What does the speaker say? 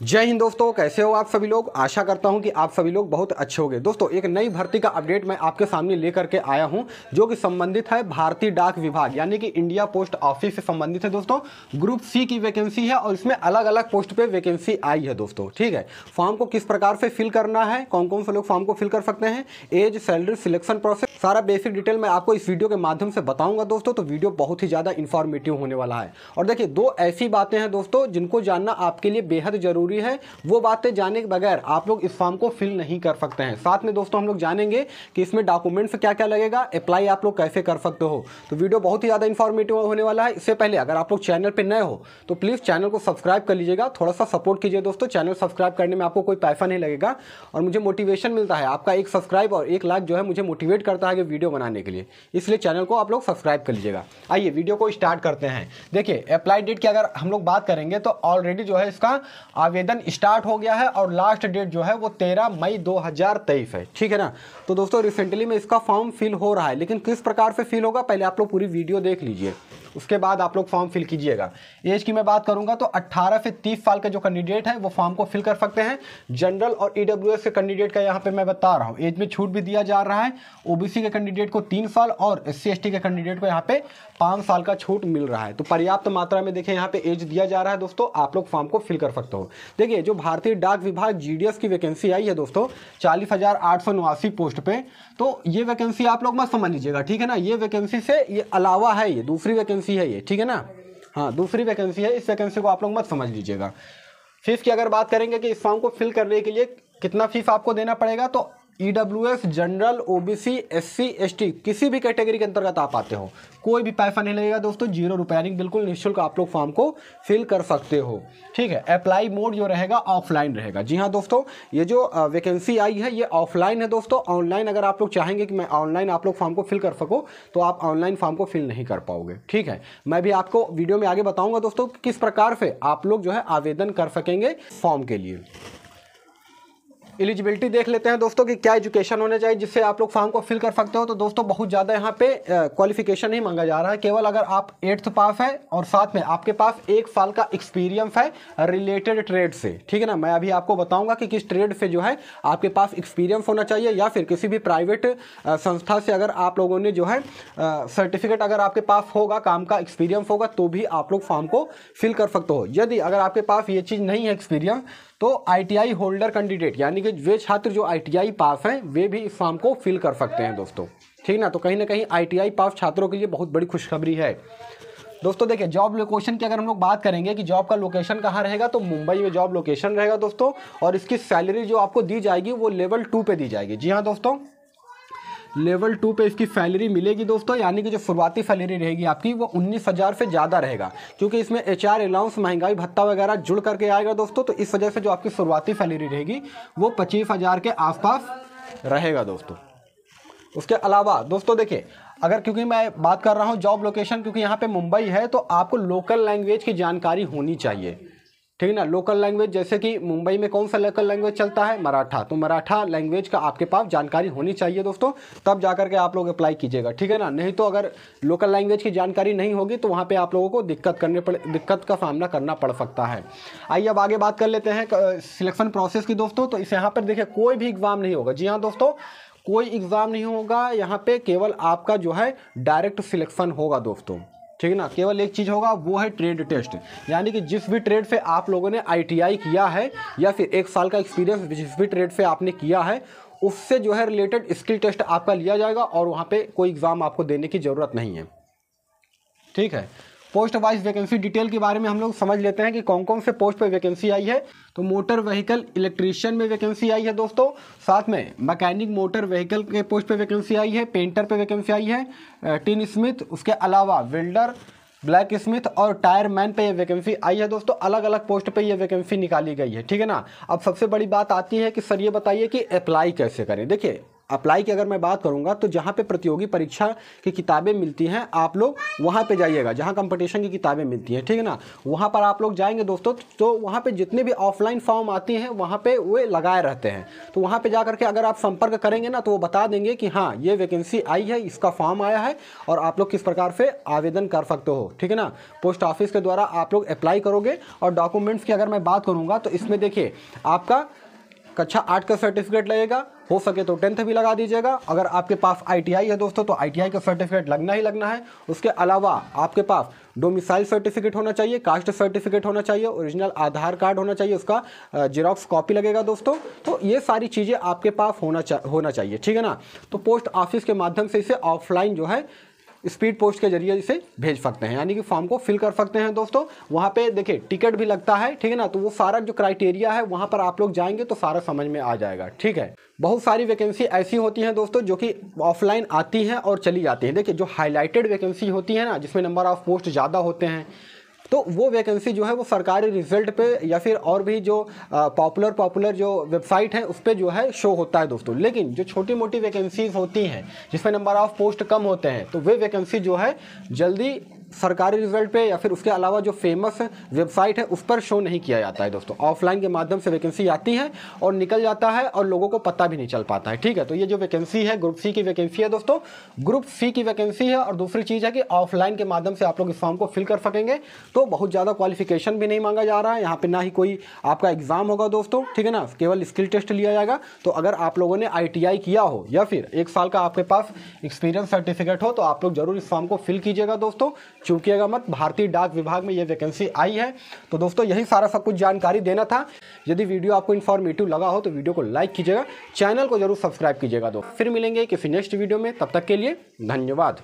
जय हिंद दोस्तों, कैसे हो आप सभी लोग? आशा करता हूँ कि आप सभी लोग बहुत अच्छे होंगे। दोस्तों, एक नई भर्ती का अपडेट मैं आपके सामने लेकर के आया हूँ, जो कि संबंधित है भारतीय डाक विभाग, यानी कि इंडिया पोस्ट ऑफ़िस से संबंधित है दोस्तों। ग्रुप सी की वैकेंसी है और इसमें अलग अलग पोस्ट पे वैकेंसी आई है दोस्तों, ठीक है? फॉर्म को किस प्रकार से फिल करना है कौन कौन से लोग फॉर्म को फिल कर सकते हैं, एज, सैलरी, सिलेक्शन प्रोसेस, सारा बेसिक डिटेल मैं आपको इस वीडियो के माध्यम से बताऊँगा दोस्तों तो वीडियो बहुत ही ज़्यादा इन्फॉर्मेटिव होने वाला है। और देखिए, दो ऐसी बातें हैं दोस्तों, जिनको जानना आपके लिए बेहद ज़रूरी है। वो बातें जाने के बगैर आप लोग इस फॉर्म को फिल नहीं कर सकते हैं। साथ में दोस्तों, हम लोग जानेंगे कि इसमें डॉक्यूमेंट्स क्या क्या लगेगा अप्लाई आप लोग कैसे कर सकते हो। तो वीडियो बहुत ही ज़्यादा इन्फॉर्मेटिव होने वाला है। इससे पहले अगर आप लोग चैनल पर नए हो तो प्लीज़ चैनल को सब्सक्राइब कर लीजिएगा। थोड़ा सा सपोर्ट कीजिए दोस्तों। चैनल सब्सक्राइब करने में आपको कोई पैसा नहीं लगेगा और मुझे मोटिवेशन मिलता है। आपका एक सब्सक्राइब और एक लाख जो है मुझे मोटिवेट करता है कि वीडियो बनाने के लिए। इसलिए चैनल को आप लोग सब्सक्राइब कर लीजिएगा। आइए, वीडियो को स्टार्ट करते हैं। देखिए अप्लाई डेट की अगर हम लोग बात करेंगे तो ऑलरेडी जो है इसका स्टार्ट हो गया है और लास्ट डेट जो है वो तेरह मई 2023 है। ठीक है ना? तो दोस्तों रिसेंटली में इसका फॉर्म फिल हो रहा है, लेकिन किस प्रकार से फिल होगा, पहले आप लोग पूरी वीडियो देख लीजिए। उसके बाद आप लोग फॉर्म फिल कीजिएगा। एज की मैं बात करूँगा तो 18 से 30 साल के जो कैंडिडेट है, वो फॉर्म को फिल कर सकते हैं। जनरल और ईडब्ल्यूएस के कैंडिडेट का यहाँ पे मैं बता रहा हूँ। एज में छूट भी दिया जा रहा है। ओबीसी के कैंडिडेट को तीन साल और एस सी के कैंडिडेट को यहाँ पे पाँच साल का छूट मिल रहा है। तो पर्याप्त मात्रा में देखिए यहाँ पे एज दिया जा रहा है दोस्तों। आप लोग फॉर्म को फिल कर सकते हो। देखिए, जो भारतीय डाक विभाग जीडीएस की वैकेंसी आई है दोस्तों, चालीस पोस्ट पे तो ये वैकेंसी आप लोग मत समझ लीजिएगा, ठीक है ना? ये वैकेंसी से ये अलावा है ये, दूसरी वैकेंसी है ये, ठीक है ना? हाँ दूसरी वैकेंसी है, इस वैकेंसी को आप लोग मत समझ लीजिएगा। फ़ीस की अगर बात करेंगे कि इस फॉर्म को फिल करने के लिए कितना फ़ीस आपको देना पड़ेगा तो E W S general O B C S C S T किसी भी कैटेगरी के अंतर्गत आप आते हो। कोई भी पैसा नहीं लगेगा दोस्तों, ज़ीरो रुपये यानी बिल्कुल निःशुल्क आप लोग फॉर्म को फिल कर सकते हो। ठीक है अप्लाई मोड जो रहेगा ऑफलाइन रहेगा। जी हाँ दोस्तों, ये जो वैकेंसी आई है, ये ऑफलाइन है दोस्तों। ऑनलाइन अगर आप लोग चाहेंगे कि मैं ऑनलाइन आप लोग फॉर्म को फिल कर सको तो आप ऑनलाइन फॉर्म को फिल नहीं कर पाओगे। ठीक है, मैं भी आपको वीडियो में आगे बताऊँगा दोस्तों किस प्रकार से आप लोग जो है आवेदन कर सकेंगे फॉर्म के लिए। एलिजिबिलिटी देख लेते हैं दोस्तों कि क्या एजुकेशन होना चाहिए, जिससे आप लोग फॉर्म को फिल कर सकते हो। तो दोस्तों, बहुत ज़्यादा यहाँ पे क्वालिफिकेशन नहीं मांगा जा रहा है। केवल अगर आप एट्थ पास है और साथ में आपके पास एक साल का एक्सपीरियंस है रिलेटेड ट्रेड से। ठीक है ना? मैं अभी आपको बताऊँगा कि किस ट्रेड से जो है आपके पास एक्सपीरियंस होना चाहिए, या फिर किसी भी प्राइवेट संस्था से अगर आप लोगों ने जो है सर्टिफिकेट अगर आपके पास होगा, काम का एक्सपीरियंस होगा तो भी आप लोग फॉर्म को फिल कर सकते हो। यदि अगर आपके पास ये चीज़ नहीं है एक्सपीरियंस तो आईटीआई होल्डर कैंडिडेट यानी कि वे छात्र जो आईटीआई पास हैं, वे भी इस फॉर्म को फिल कर सकते हैं, दोस्तों। ठीक ना? तो कहीं ना कहीं आईटीआई पास छात्रों के लिए बहुत बड़ी खुशखबरी है। दोस्तों, देखिए जॉब लोकेशन की अगर हम लोग बात करेंगे कि जॉब का लोकेशन कहाँ रहेगा तो मुंबई में जॉब लोकेशन रहेगा, दोस्तों, और इसकी सैलरी जो आपको दी जाएगी, वो लेवल टू पर दी जाएगी। जी हाँ दोस्तों? लेवल टू पे इसकी सैलरी मिलेगी दोस्तों, यानी कि जो शुरुआती सैलरी रहेगी आपकी, वो उन्नीस हज़ार से ज़्यादा रहेगा। क्योंकि इसमें एच आर अलाउंस महँगाई, भत्ता वगैरह जुड़ करके आएगा दोस्तों तो इस वजह से जो आपकी शुरुआती सैलरी रहेगी, वो पच्चीस हज़ार के आसपास रहेगा दोस्तों। उसके अलावा दोस्तों देखिए, अगर क्योंकि मैं बात कर रहा हूँ जॉब लोकेशन क्योंकि यहाँ पे मुंबई है तो आपको लोकल लैंग्वेज की जानकारी होनी चाहिए। ठीक है ना? लोकल लैंग्वेज जैसे कि मुंबई में कौन सा लोकल लैंग्वेज चलता है? मराठा। तो मराठा लैंग्वेज का आपके पास जानकारी होनी चाहिए दोस्तों, तब जा करके आप लोग अप्लाई कीजिएगा, ठीक है ना? नहीं तो अगर लोकल लैंग्वेज की जानकारी नहीं होगी तो वहाँ पे आप लोगों को दिक्कत करने पड़े, दिक्कत का सामना करना पड़ सकता है। आइए अब आगे बात कर लेते हैं सिलेक्शन प्रोसेस की दोस्तों। तो इस यहाँ पर देखिए, कोई भी एग्ज़ाम नहीं होगा। जी हाँ दोस्तों, कोई एग्ज़ाम नहीं होगा। यहाँ पे केवल आपका जो है डायरेक्ट सिलेक्शन होगा दोस्तों। ठीक है ना? केवल एक चीज़ होगा, वो है ट्रेड टेस्ट यानी कि जिस भी ट्रेड से आप लोगों ने आईटीआई किया है, या फिर एक साल का एक्सपीरियंस जिस भी ट्रेड से आपने किया है, उससे जो है रिलेटेड स्किल टेस्ट आपका लिया जाएगा और वहाँ पे कोई एग्ज़ाम आपको देने की ज़रूरत नहीं है। ठीक है? पोस्ट वाइज वैकेंसी डिटेल के बारे में हम लोग समझ लेते हैं कि कौन कौन से पोस्ट पे वैकेंसी आई है। तो मोटर व्हीकल इलेक्ट्रीशियन में वैकेंसी आई है दोस्तों। साथ में मैकेनिक मोटर व्हीकल के पोस्ट पे वैकेंसी आई है, पेंटर पे वैकेंसी आई है टिन स्मिथ, उसके अलावा वेल्डर, ब्लैक स्मिथ और टायर मैन पे ये वैकेंसी आई है दोस्तों। अलग अलग पोस्ट पे ये वैकेंसी निकाली गई है, ठीक है ना? अब सबसे बड़ी बात आती है कि सर ये बताइए कि अप्लाई कैसे करें। देखिए अप्लाई की अगर मैं बात करूँगा तो जहाँ पे प्रतियोगी परीक्षा की किताबें मिलती हैं, आप लोग वहाँ पे जाइएगा, जहाँ कंपटीशन की किताबें मिलती हैं, ठीक है ना? वहाँ पर आप लोग जाएँगे दोस्तों तो वहाँ पे जितने भी ऑफलाइन फॉर्म आती हैं, वहाँ पे वे लगाए रहते हैं। तो वहाँ पे जा करके अगर आप संपर्क करेंगे ना तो वो बता देंगे कि हाँ ये वैकेंसी आई है, इसका फॉर्म आया है, और आप लोग किस प्रकार से आवेदन कर सकते हो, ठीक है ना? पोस्ट ऑफ़िस के द्वारा आप लोग अप्लाई करोगे, और डॉक्यूमेंट्स की अगर मैं बात करूँगा तो इसमें देखिए, आपका कक्षा आठ का सर्टिफिकेट लगेगा हो सके तो टेंथ भी लगा दीजिएगा। अगर आपके पास आईटीआई है दोस्तों तो आईटीआई का सर्टिफिकेट लगना ही लगना है। उसके अलावा आपके पास डोमिसाइल सर्टिफिकेट होना चाहिए कास्ट सर्टिफिकेट होना चाहिए ओरिजिनल आधार कार्ड होना चाहिए उसका जेरोक्स कॉपी लगेगा दोस्तों। तो ये सारी चीज़ें आपके पास होना चा, होना चाहिए ठीक है ना? तो पोस्ट ऑफ़िस के माध्यम से इसे ऑफलाइन जो है स्पीड पोस्ट के ज़रिए इसे भेज सकते हैं। यानी कि फॉर्म को फिल कर सकते हैं दोस्तों। वहाँ पे देखिए, टिकट भी लगता है, ठीक है ना? तो वो सारा जो क्राइटेरिया है, वहाँ पर आप लोग जाएँगे तो सारा समझ में आ जाएगा, ठीक है? बहुत सारी वैकेंसी ऐसी होती हैं दोस्तों, जो कि ऑफलाइन आती हैं और चली जाती हैं। देखिए, जो हाईलाइटेड वैकेंसी होती है ना, जिसमें नंबर ऑफ़ पोस्ट ज़्यादा होते हैं तो वो वैकेंसी जो है वो सरकारी रिज़ल्ट पे या फिर और भी जो पॉपुलर पॉपुलर जो वेबसाइट है, उस पर जो है शो होता है दोस्तों। लेकिन जो छोटी मोटी वैकेंसीज होती हैं, जिसमें नंबर ऑफ़ पोस्ट कम होते हैं तो वे वैकेंसी जो है जल्दी सरकारी रिज़ल्ट पे या फिर उसके अलावा जो फ़ेमस वेबसाइट है, उस पर शो नहीं किया जाता है दोस्तों। ऑफलाइन के माध्यम से वैकेंसी आती है और निकल जाता है और लोगों को पता भी नहीं चल पाता है। ठीक है तो ये जो वैकेंसी है ग्रुप सी की वैकेंसी है दोस्तों। ग्रुप सी की वैकेंसी है और दूसरी चीज़ है कि ऑफलाइन के माध्यम से आप लोग इस फॉर्म को फिल कर सकेंगे। तो बहुत ज़्यादा क्वालिफिकेशन भी नहीं मांगा जा रहा है। यहाँ पर ना ही कोई आपका एग्ज़ाम होगा दोस्तों। ठीक है ना? केवल स्किल टेस्ट लिया जाएगा। तो अगर आप लोगों ने आईटीआई किया हो या फिर एक साल का आपके पास एक्सपीरियंस सर्टिफिकेट हो तो आप लोग ज़रूर इस फॉर्म को फिल कीजिएगा दोस्तों। चूंकिएगा मत, भारतीय डाक विभाग में ये वैकेंसी आई है। तो दोस्तों, यही सारा सब कुछ जानकारी देना था। यदि वीडियो आपको इन्फॉर्मेटिव लगा हो तो वीडियो को लाइक कीजिएगा। चैनल को ज़रूर सब्सक्राइब कीजिएगा दोस्तों। फिर मिलेंगे किसी नेक्स्ट वीडियो में। तब तक के लिए धन्यवाद।